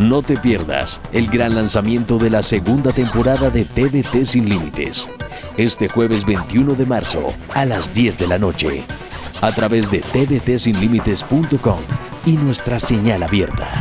No te pierdas el gran lanzamiento de la segunda temporada de TDT Sin Límites, este jueves 21 de marzo a las 10 de la noche, a través de tdtsinlímites.com y nuestra señal abierta.